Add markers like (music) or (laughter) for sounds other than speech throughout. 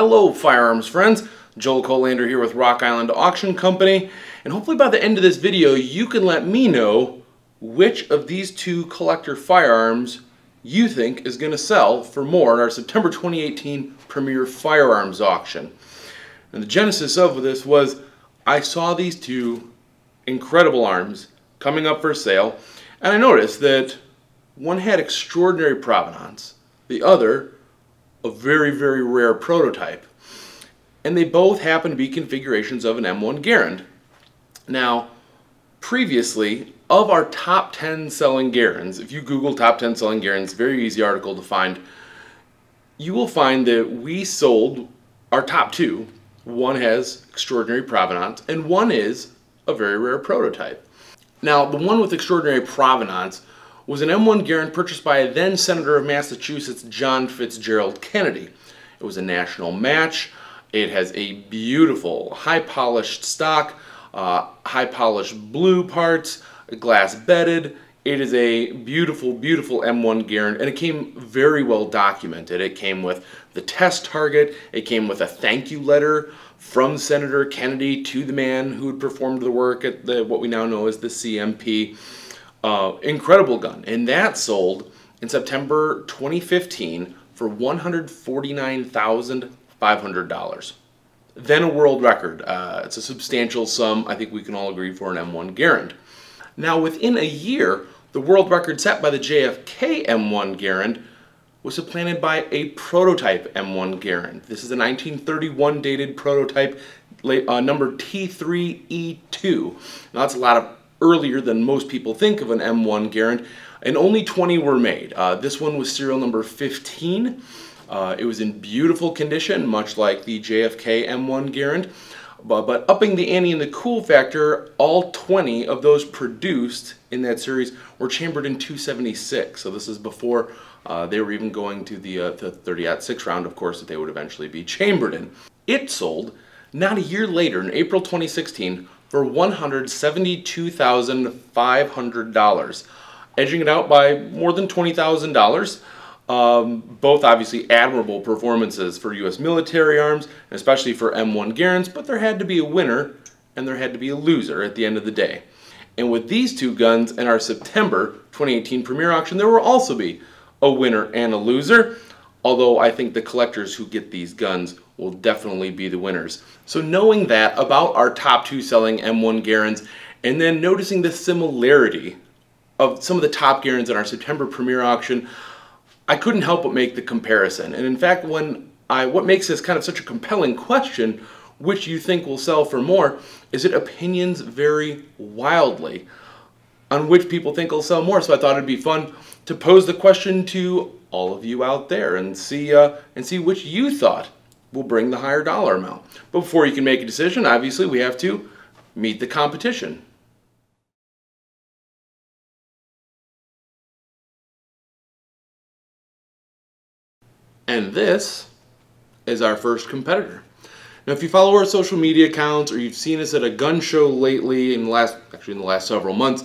Hello firearms friends, Joel Kolander here with Rock Island Auction Company and hopefully by the end of this video you can let me know which of these two collector firearms you think is going to sell for more in our September 2018 Premier Firearms Auction. And the genesis of this was I saw these two incredible arms coming up for sale and I noticed that one had extraordinary provenance, the other a very, very rare prototype. And they both happen to be configurations of an M1 Garand. Now, previously, of our top 10 selling Garands, if you Google top 10 selling Garands, very easy article to find, you will find that we sold our top two. One has extraordinary provenance, and one is a very rare prototype. Now, the one with extraordinary provenance was an M1 Garand purchased by then Senator of Massachusetts John Fitzgerald Kennedy. It was a national match. It has a beautiful, high polished stock, uh, high polished blue parts, glass bedded. It is a beautiful, beautiful M1 Garand, and it came very well documented. It came with the test target, it came with a thank you letter from Senator Kennedy to the man who had performed the work at the, what we now know as the CMP. Uh, incredible gun. And that sold in September 2015 for $149,500. Then a world record. Uh, it's a substantial sum, I think we can all agree, for an M1 Garand. Now, within a year, the world record set by the JFK M1 Garand was supplanted by a prototype M1 Garand. This is a 1931 dated prototype, uh, number T3E2. Now, that's a lot of earlier than most people think of an M1 Garand, and only 20 were made. Uh, this one was serial number 15. Uh, it was in beautiful condition, much like the JFK M1 Garand. But, but upping the ante in the cool factor, all 20 of those produced in that series were chambered in 276. So this is before uh, they were even going to the, uh, the 30-06 round, of course, that they would eventually be chambered in. It sold not a year later, in April 2016, for $172,500, edging it out by more than $20,000. Um, both obviously admirable performances for U.S. military arms, especially for M1 Garands, but there had to be a winner and there had to be a loser at the end of the day. And with these two guns in our September 2018 premiere auction, there will also be a winner and a loser, although I think the collectors who get these guns will definitely be the winners. So knowing that about our top two selling M1 Garands, and then noticing the similarity of some of the top Garands in our September premiere auction, I couldn't help but make the comparison. And in fact, when I, what makes this kind of such a compelling question, which you think will sell for more, is that opinions vary wildly on which people think will sell more. So I thought it'd be fun to pose the question to all of you out there and see uh, and see which you thought will bring the higher dollar amount. But before you can make a decision, obviously we have to meet the competition. And this is our first competitor. Now, if you follow our social media accounts or you've seen us at a gun show lately in the last, actually in the last several months,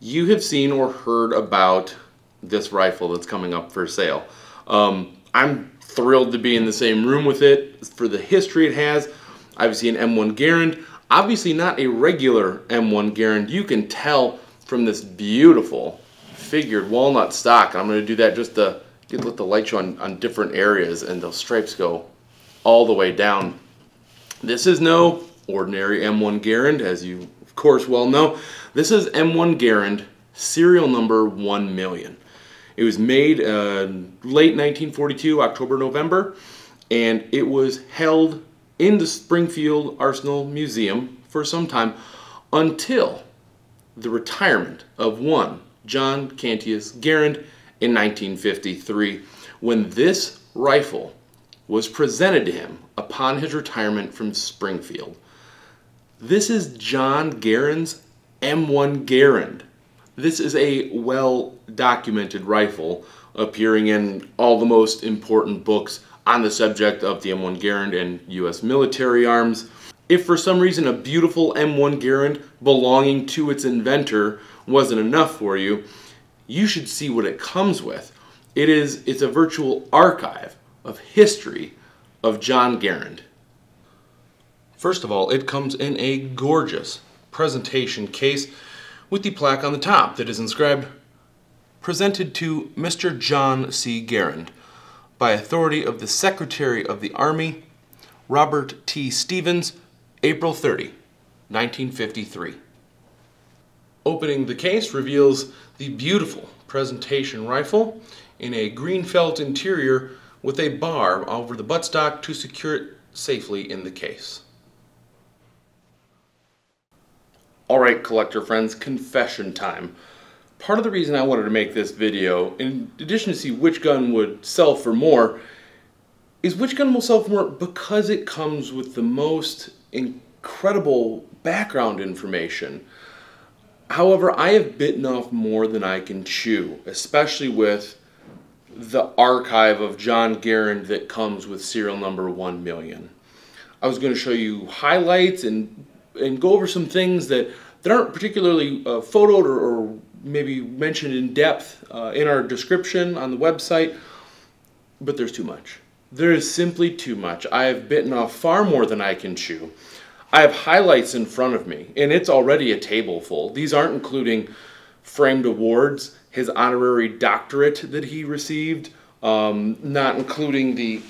you have seen or heard about this rifle that's coming up for sale. Um, I'm thrilled to be in the same room with it for the history it has. Obviously an M1 Garand. Obviously not a regular M1 Garand. You can tell from this beautiful figured walnut stock. I'm going to do that just to get let the light show on, on different areas and those stripes go all the way down. This is no ordinary M1 Garand, as you of course well know. This is M1 Garand serial number 1 million. It was made uh, late 1942, October, November, and it was held in the Springfield Arsenal Museum for some time until the retirement of one John Cantius Garand in 1953 when this rifle was presented to him upon his retirement from Springfield. This is John Garand's M1 Garand. This is a well documented rifle appearing in all the most important books on the subject of the M1 Garand and U.S. military arms. If for some reason a beautiful M1 Garand belonging to its inventor wasn't enough for you, you should see what it comes with. It is it's a virtual archive of history of John Garand. First of all, it comes in a gorgeous presentation case with the plaque on the top that is inscribed, Presented to Mr. John C. Garand by authority of the Secretary of the Army, Robert T. Stevens, April 30, 1953. Opening the case reveals the beautiful presentation rifle in a green felt interior with a bar over the buttstock to secure it safely in the case. Alright collector friends, confession time. Part of the reason I wanted to make this video, in addition to see which gun would sell for more, is which gun will sell for more because it comes with the most incredible background information. However, I have bitten off more than I can chew, especially with the archive of John Garand that comes with serial number 1 million. I was going to show you highlights and and go over some things that, that aren't particularly uh, photoed or, or, maybe mentioned in depth uh, in our description on the website, but there's too much. There is simply too much. I have bitten off far more than I can chew. I have highlights in front of me, and it's already a table full. These aren't including framed awards, his honorary doctorate that he received, um, not including the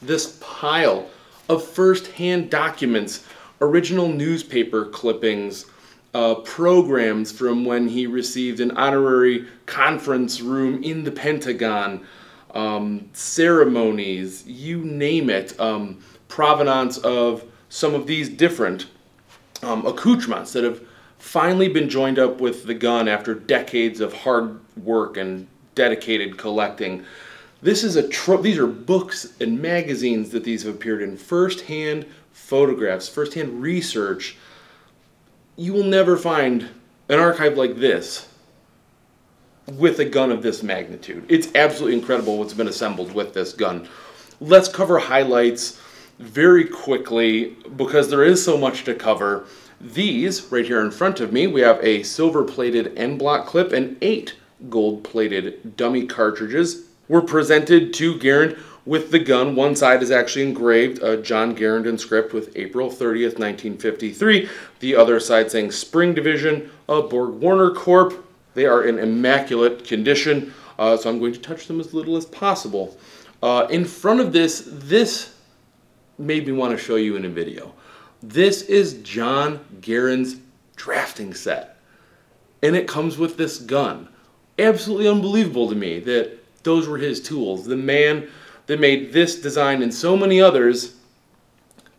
this pile of first-hand documents, original newspaper clippings, uh, programs from when he received an honorary conference room in the Pentagon, um, ceremonies, you name it, um, provenance of some of these different um, accoutrements that have finally been joined up with the gun after decades of hard work and dedicated collecting. This is a tro- these are books and magazines that these have appeared in, first-hand photographs, first-hand research. You will never find an archive like this with a gun of this magnitude. It's absolutely incredible what's been assembled with this gun. Let's cover highlights very quickly because there is so much to cover. These, right here in front of me, we have a silver-plated en-bloc clip and eight gold-plated dummy cartridges were presented to Garand with the gun. One side is actually engraved a John Garand script with April 30th, 1953. The other side saying Spring Division of Borg Warner Corp. They are in immaculate condition, uh, so I'm going to touch them as little as possible. Uh, in front of this, this made me want to show you in a video. This is John Garand's drafting set, and it comes with this gun. Absolutely unbelievable to me that those were his tools. The man that made this design and so many others,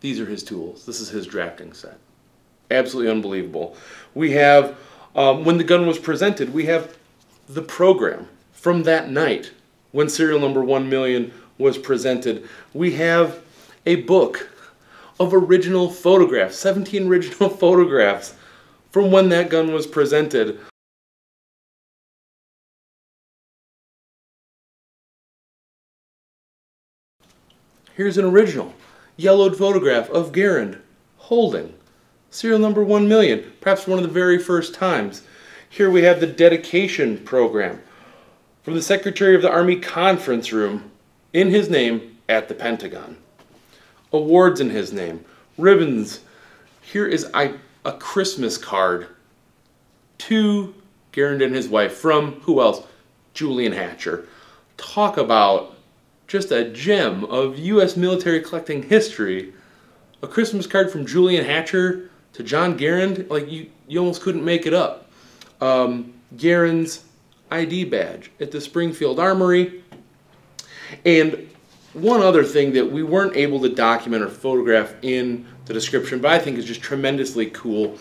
these are his tools. This is his drafting set. Absolutely unbelievable. We have, um, when the gun was presented, we have the program from that night when serial number 1 million was presented. We have a book of original photographs, 17 original (laughs) photographs from when that gun was presented. Here's an original, yellowed photograph of Garand holding serial number 1 million, perhaps one of the very first times. Here we have the dedication program from the Secretary of the Army Conference Room in his name at the Pentagon. Awards in his name, ribbons. Here is a, a Christmas card to Garand and his wife from who else? Julian Hatcher. Talk about just a gem of U.S. military collecting history. A Christmas card from Julian Hatcher to John Garand, like you, you almost couldn't make it up. Um, Garand's ID badge at the Springfield Armory. And one other thing that we weren't able to document or photograph in the description, but I think is just tremendously cool,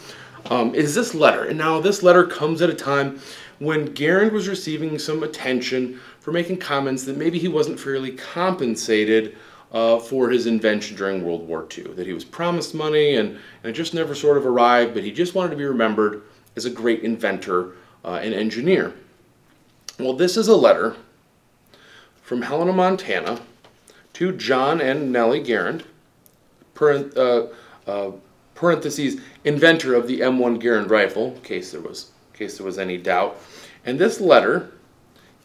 um, is this letter. And now this letter comes at a time when Garand was receiving some attention for making comments that maybe he wasn't fairly compensated uh, for his invention during World War II. That he was promised money and, and it just never sort of arrived, but he just wanted to be remembered as a great inventor uh, and engineer. Well, this is a letter from Helena, Montana to John and Nellie Garand, uh, uh, parentheses, inventor of the M1 Garand rifle, in case there was, in case there was any doubt. And this letter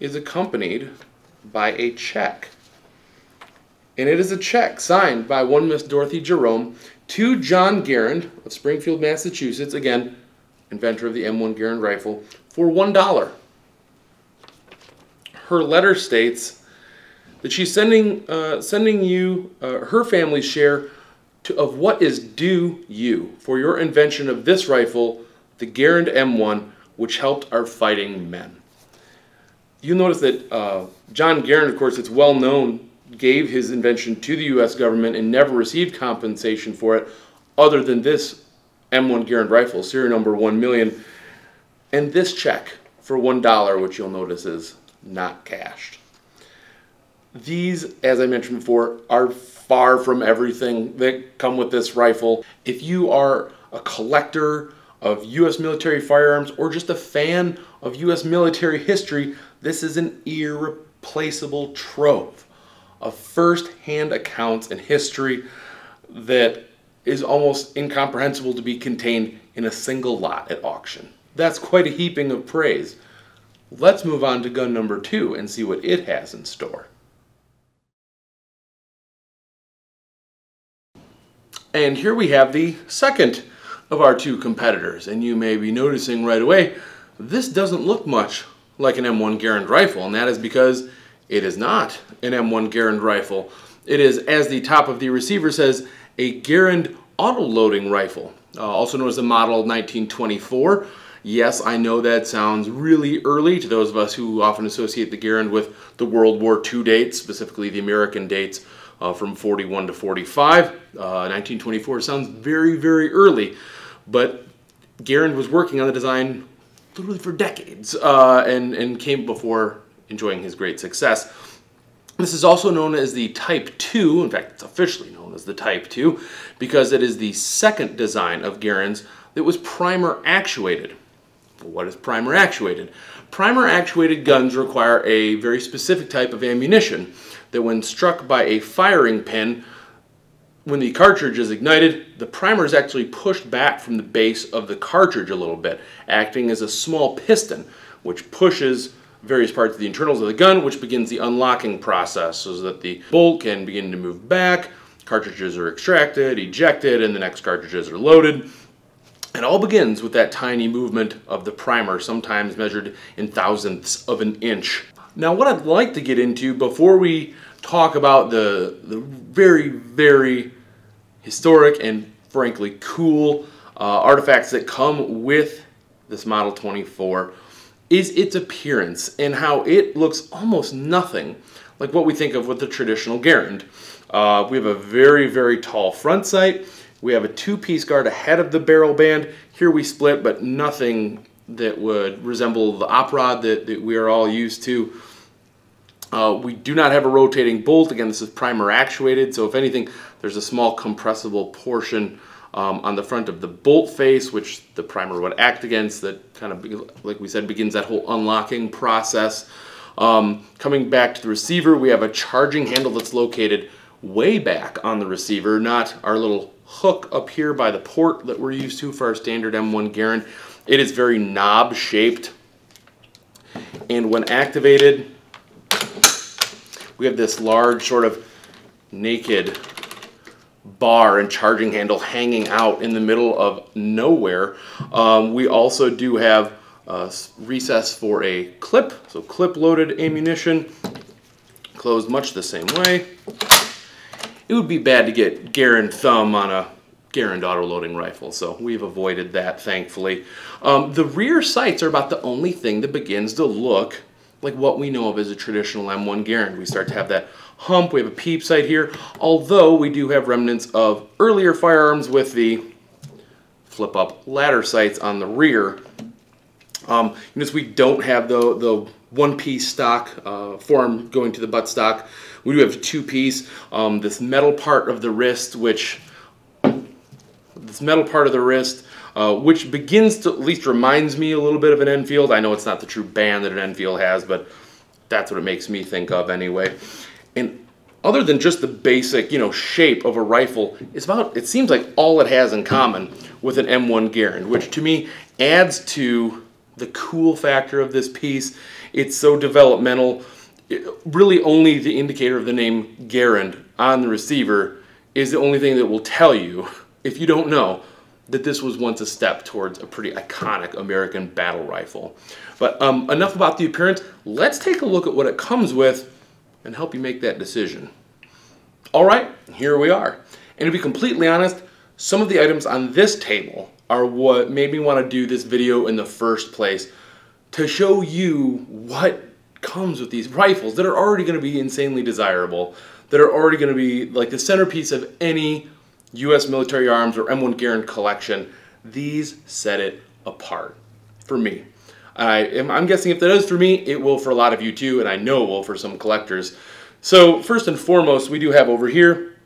is accompanied by a check and it is a check signed by one Miss Dorothy Jerome to John Garand of Springfield, Massachusetts, again, inventor of the M1 Garand rifle, for $1. Her letter states that she's sending, uh, sending you uh, her family's share to, of what is due you for your invention of this rifle, the Garand M1, which helped our fighting men. You'll notice that uh, John Garand, of course, it's well known gave his invention to the U.S. government and never received compensation for it other than this M1 Garand rifle, serial number 1 million, and this check for $1, which you'll notice is not cashed. These, as I mentioned before, are far from everything that come with this rifle. If you are a collector of U.S. military firearms or just a fan of U.S. military history, this is an irreplaceable trove of first-hand accounts and history that is almost incomprehensible to be contained in a single lot at auction. That's quite a heaping of praise. Let's move on to gun number two and see what it has in store. And here we have the second of our two competitors. And you may be noticing right away, this doesn't look much like an M1 Garand rifle. And that is because it is not an M1 Garand rifle. It is, as the top of the receiver says, a Garand auto-loading rifle, uh, also known as the Model 1924. Yes, I know that sounds really early to those of us who often associate the Garand with the World War II dates, specifically the American dates uh, from 41 to 45. Uh, 1924 sounds very, very early, but Garand was working on the design literally for decades uh, and, and came before enjoying his great success. This is also known as the Type 2, in fact it's officially known as the Type 2, because it is the second design of Garand's that was primer actuated. What is primer actuated? Primer actuated guns require a very specific type of ammunition that when struck by a firing pin, when the cartridge is ignited, the primer is actually pushed back from the base of the cartridge a little bit, acting as a small piston, which pushes various parts of the internals of the gun, which begins the unlocking process so that the bolt can begin to move back, cartridges are extracted, ejected, and the next cartridges are loaded. It all begins with that tiny movement of the primer, sometimes measured in thousandths of an inch. Now what I'd like to get into before we talk about the, the very, very historic and frankly cool uh, artifacts that come with this Model 24 is its appearance and how it looks almost nothing like what we think of with the traditional Garand. Uh, we have a very, very tall front sight. We have a two-piece guard ahead of the barrel band. Here we split, but nothing that would resemble the op rod that, that we are all used to. Uh, we do not have a rotating bolt. Again, this is primer actuated, so if anything, there's a small compressible portion um, on the front of the bolt face, which the primer would act against, that kind of, like we said, begins that whole unlocking process. Um, coming back to the receiver, we have a charging handle that's located way back on the receiver, not our little hook up here by the port that we're used to for our standard M1 Garand. It is very knob shaped. And when activated, we have this large sort of naked bar and charging handle hanging out in the middle of nowhere. Um, we also do have a recess for a clip, so clip loaded ammunition, closed much the same way. It would be bad to get Garand thumb on a Garand auto-loading rifle, so we've avoided that, thankfully. Um, the rear sights are about the only thing that begins to look like what we know of as a traditional M1 Garand. We start to have that hump, we have a peep sight here, although we do have remnants of earlier firearms with the flip-up ladder sights on the rear. Um, we don't have the, the one-piece stock uh, form going to the butt stock. We do have two-piece. Um, this metal part of the wrist, which this metal part of the wrist, uh, which begins to at least reminds me a little bit of an Enfield. I know it's not the true band that an Enfield has, but that's what it makes me think of anyway. And other than just the basic, you know, shape of a rifle, it's about, it seems like all it has in common with an M1 Garand, which to me adds to the cool factor of this piece. It's so developmental. It, really only the indicator of the name Garand on the receiver is the only thing that will tell you, if you don't know, that this was once a step towards a pretty iconic American battle rifle. But um, enough about the appearance. Let's take a look at what it comes with and help you make that decision. All right, here we are. And to be completely honest, some of the items on this table are what made me want to do this video in the first place to show you what comes with these rifles that are already going to be insanely desirable, that are already going to be like the centerpiece of any U.S. military arms or M1 Garand collection. These set it apart for me. I am, I'm guessing if that is for me, it will for a lot of you too, and I know it will for some collectors. So first and foremost, we do have over here,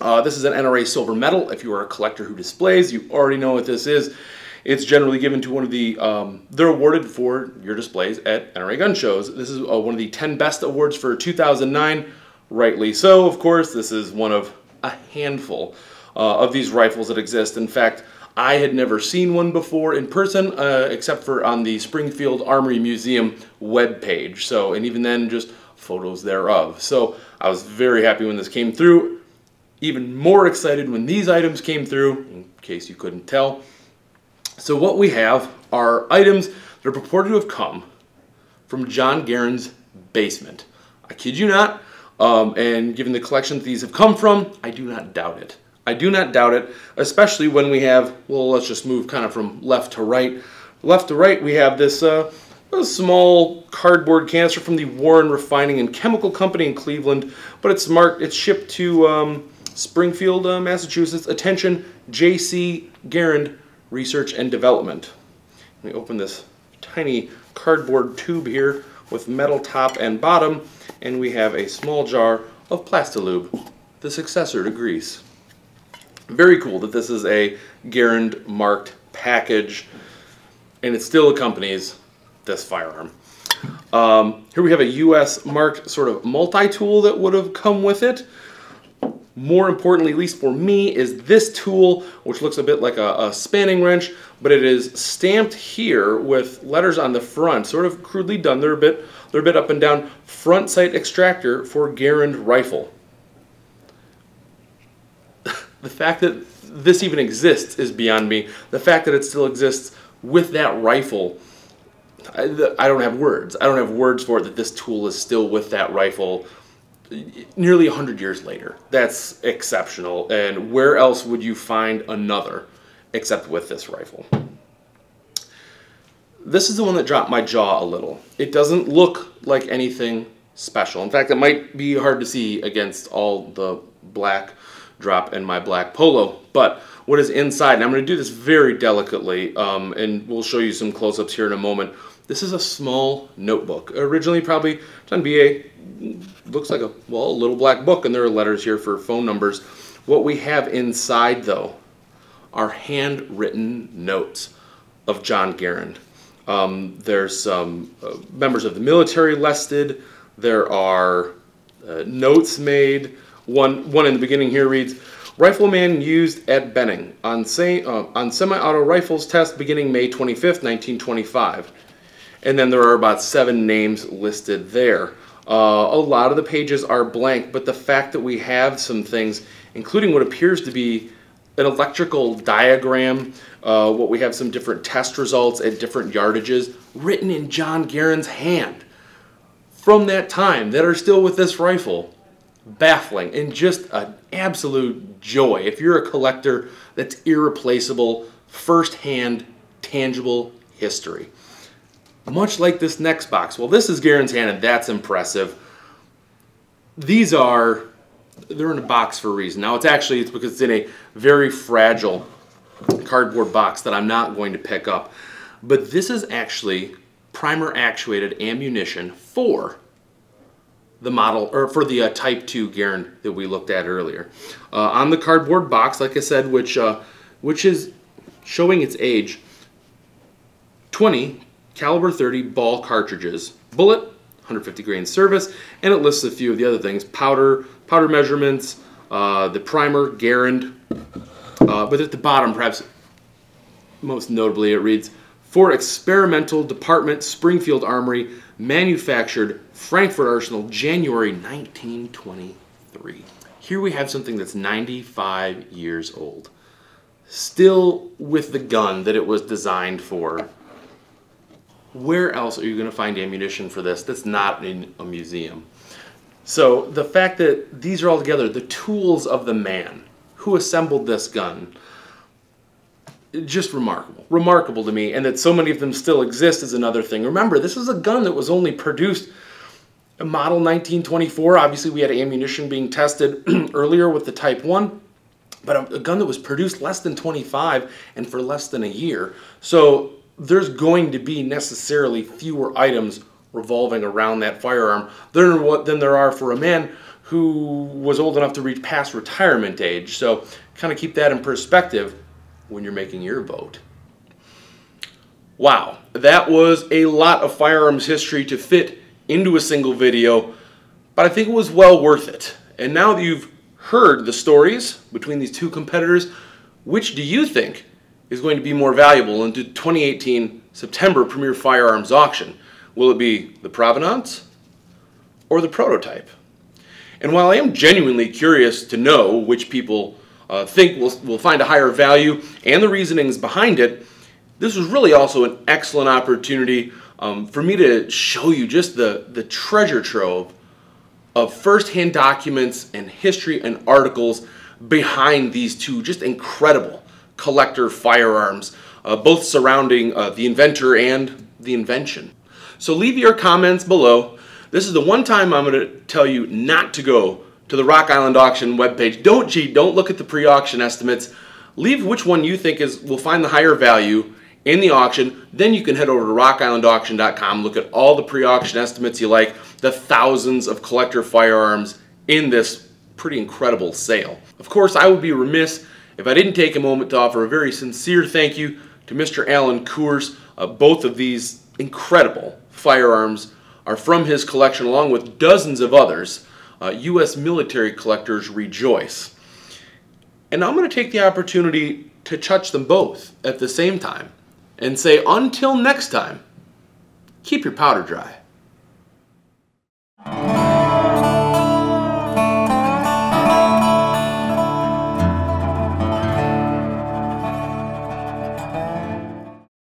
uh, this is an NRA silver medal. If you are a collector who displays, you already know what this is. It's generally given to one of the, um, they're awarded for your displays at NRA gun shows. This is uh, one of the 10 best awards for 2009, rightly so, of course. This is one of a handful uh, of these rifles that exist. In fact, I had never seen one before in person, uh, except for on the Springfield Armory Museum webpage. So, and even then, just photos thereof. So I was very happy when this came through. Even more excited when these items came through, in case you couldn't tell. So what we have are items that are purported to have come from John Garand's basement. I kid you not, um, and given the collection that these have come from, I do not doubt it. I do not doubt it, especially when we have, well, let's just move kind of from left to right. Left to right, we have this uh, small cardboard canister from the Warren Refining and Chemical Company in Cleveland, but it's marked, it's shipped to um, Springfield, uh, Massachusetts. Attention, J.C. Garand Research and Development. Let me open this tiny cardboard tube here with metal top and bottom, and we have a small jar of Plastilube, the successor to grease. Very cool that this is a Garand marked package, and it still accompanies this firearm. Um, here we have a US marked sort of multi-tool that would have come with it. More importantly, at least for me, is this tool, which looks a bit like a, a spanning wrench, but it is stamped here with letters on the front, sort of crudely done. They're a bit, they're a bit up and down. Front sight extractor for Garand rifle. The fact that this even exists is beyond me. The fact that it still exists with that rifle I, I don't have words. I don't have words for it that this tool is still with that rifle nearly 100 years later. That's exceptional. And where else would you find another except with this rifle? This is the one that dropped my jaw a little. It doesn't look like anything special. In fact, it might be hard to see against all the black drop in my black polo. But what is inside, and I'm going to do this very delicately, um, and we'll show you some close-ups here in a moment. This is a small notebook. Originally probably done BA, looks like a, well, a little black book, and there are letters here for phone numbers. What we have inside, though, are handwritten notes of John Garand. Um, there's some uh, members of the military listed. There are uh, notes made. One, one in the beginning here reads, Rifleman used at Benning on, uh, on semi-auto rifles test beginning May 25th, 1925 and then there are about seven names listed there. Uh, a lot of the pages are blank, but the fact that we have some things, including what appears to be an electrical diagram, uh, what we have some different test results at different yardages, written in John Garand's hand from that time that are still with this rifle. Baffling and just an absolute joy. If you're a collector, that's irreplaceable, first-hand, tangible history much like this next box. Well, this is Garand's hand, and that's impressive. These are, they're in a box for a reason. Now, it's actually, it's because it's in a very fragile cardboard box that I'm not going to pick up. But this is actually primer actuated ammunition for the model, or for the uh, Type 2 Garand that we looked at earlier. Uh, on the cardboard box, like I said, which, uh, which is showing its age, 20 caliber 30 ball cartridges, bullet, 150 grain service, and it lists a few of the other things, powder, powder measurements, uh, the primer, Garand, uh, but at the bottom, perhaps most notably, it reads, for experimental department Springfield Armory, manufactured Frankford Arsenal, January 1923. Here we have something that's 95 years old, still with the gun that it was designed for. Where else are you going to find ammunition for this that's not in a museum? So the fact that these are all together, the tools of the man who assembled this gun, just remarkable. Remarkable to me. And that so many of them still exist is another thing. Remember, this is a gun that was only produced model 1924. Obviously, we had ammunition being tested (clears throat) earlier with the Type 1, but a, a gun that was produced less than 25 and for less than a year. So there's going to be necessarily fewer items revolving around that firearm than, what, than there are for a man who was old enough to reach past retirement age. So kind of keep that in perspective when you're making your vote. Wow, that was a lot of firearms history to fit into a single video, but I think it was well worth it. And now that you've heard the stories between these two competitors, which do you think is going to be more valuable in the 2018 September Premier Firearms Auction? Will it be the Provenance or the prototype? And while I am genuinely curious to know which people uh, think will, will find a higher value and the reasonings behind it, this was really also an excellent opportunity um, for me to show you just the, the treasure trove of firsthand documents and history and articles behind these two just incredible collector firearms, uh, both surrounding uh, the inventor and the invention. So leave your comments below. This is the one time I'm going to tell you not to go to the Rock Island Auction webpage. Don't cheat. Don't look at the pre-auction estimates. Leave which one you think is will find the higher value in the auction. Then you can head over to rockislandauction.com, look at all the pre-auction estimates you like, the thousands of collector firearms in this pretty incredible sale. Of course, I would be remiss if I didn't take a moment to offer a very sincere thank you to Mr. Alan Coors. Uh, both of these incredible firearms are from his collection along with dozens of others. Uh, U.S. military collectors rejoice. And I'm going to take the opportunity to touch them both at the same time and say, until next time, keep your powder dry.